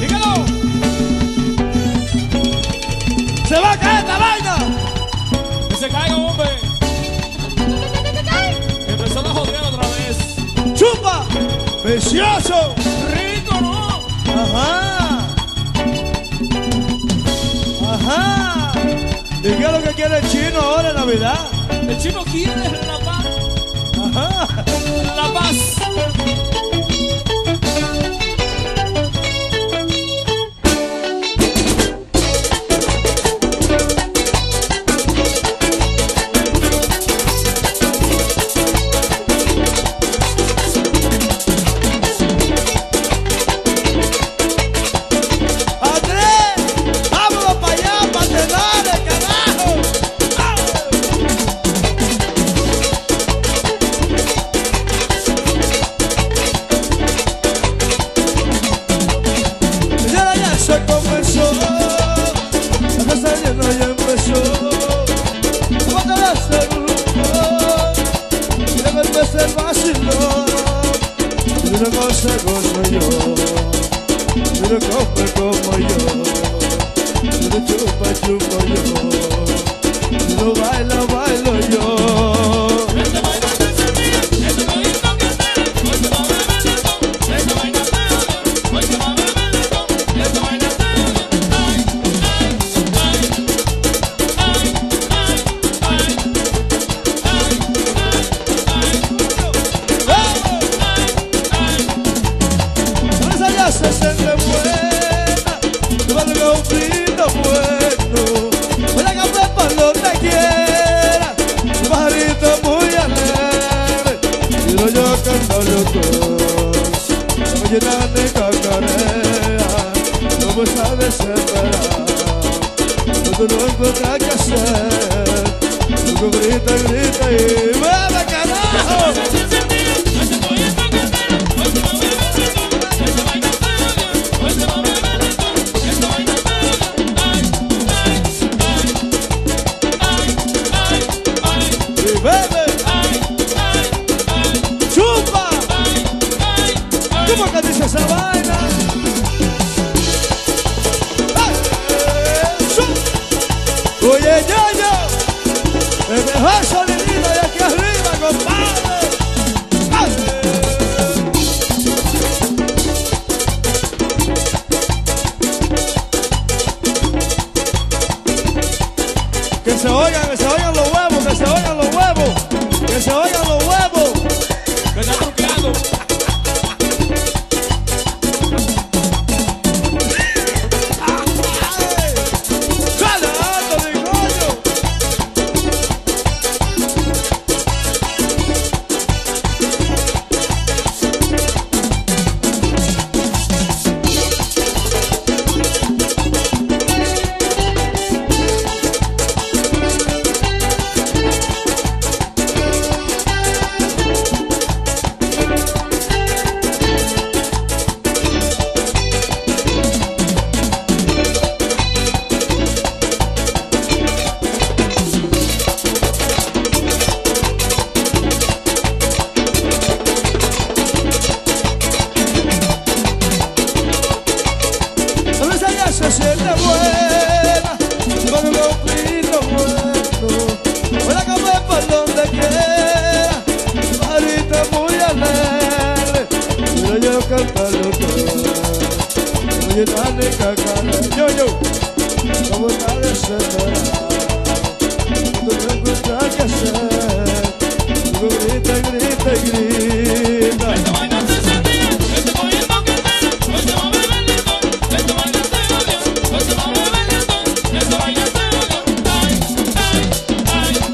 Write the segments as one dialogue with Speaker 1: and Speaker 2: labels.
Speaker 1: Dígalo.
Speaker 2: ¡Se va a caer esta vaina!
Speaker 1: Que se caiga, hombre. Empezó la jodida otra vez.
Speaker 2: ¡Chupa! ¡Precioso!
Speaker 1: Rico, ¿no?
Speaker 2: ¡Ajá! ¡Ajá! ¿Y qué es lo que quiere el chino ahora en Navidad?
Speaker 1: El chino quiere la paz.
Speaker 2: ¡Ajá!
Speaker 1: La paz.
Speaker 2: Comenzó, la casa llena ya empezó. Cuando la segunda, mira que empecé el vacilón. Mira cómo se gozo yo, mira come no me está desesperado. No tú no encuentras qué hacer, tú grita, grita y Que se oigan, que se oigan los se siente buena, con un vino bueno. Voy a comer por donde quiera, marita muy alegre. Quiero yo cantarlo todo, oye, dale cacara. Yo, yo, como está desesperado, tú no encuentras qué hacer. Tú grita, grita grita.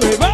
Speaker 2: y va,